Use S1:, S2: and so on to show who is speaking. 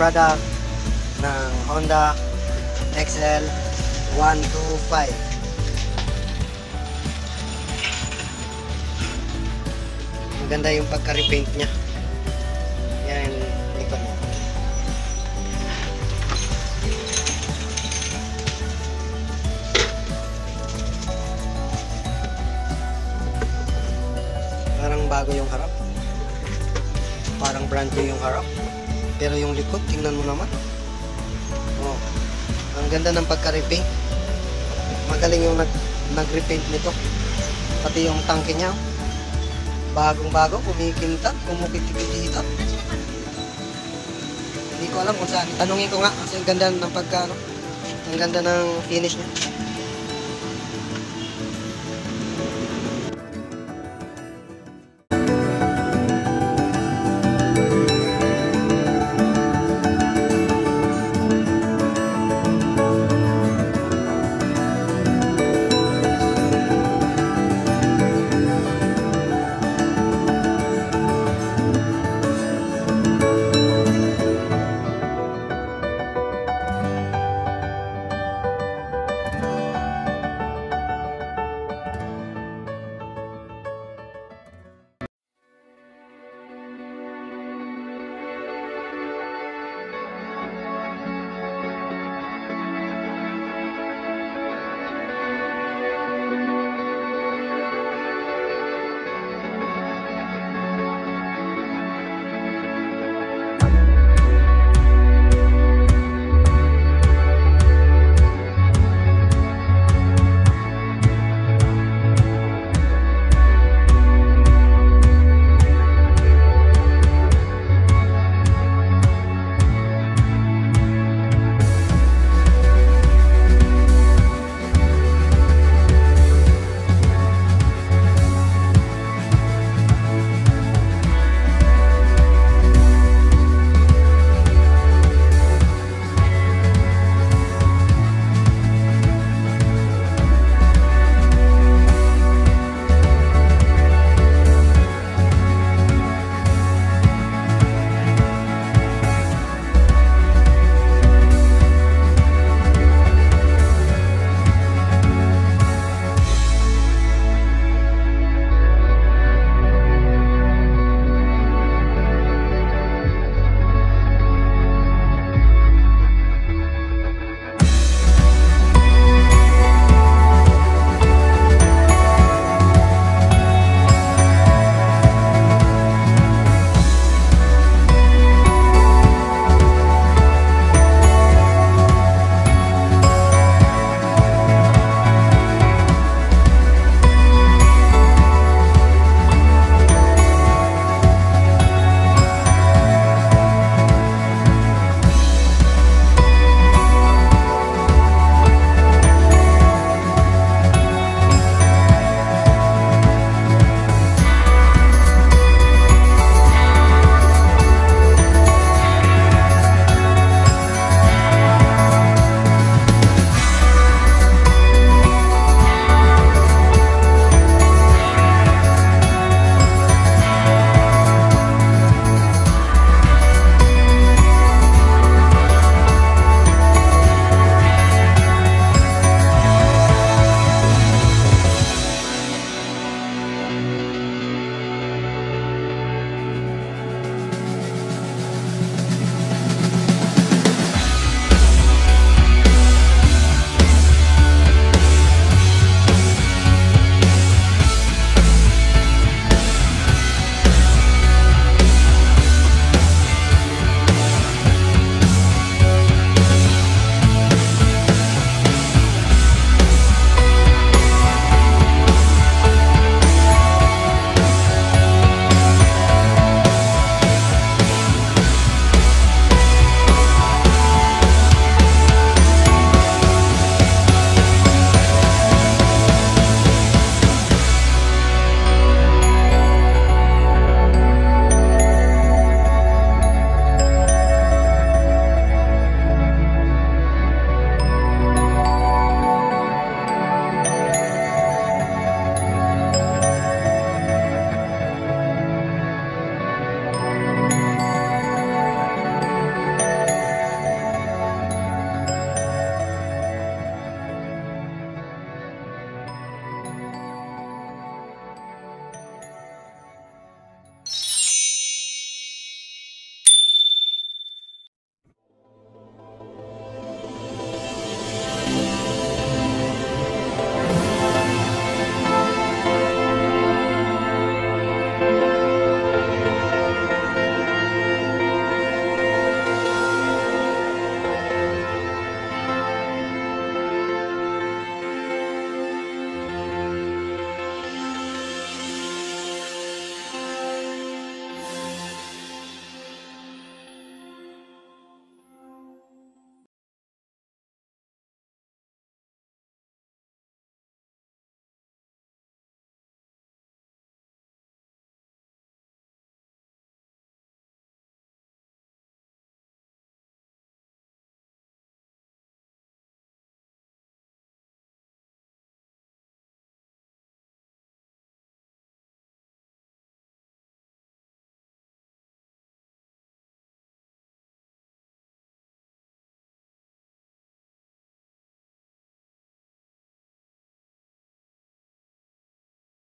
S1: product ng Honda XL 125. Maganda yung pagka-repaint niya. Yan, likod niya. Parang bago yung harap. Parang brand new yung harap. Pero yung likod, tingnan mo naman. Oh, ang ganda ng pagka-repaint. Magaling yung nag nag-repaint nito. Pati yung tangke niya. Bagong-bago, kumikintab, kumukitikita. Hindi ko alam kung saan. Tanungin ko nga kasi ang ganda ng pagka, ano, ang ganda ng finish niya.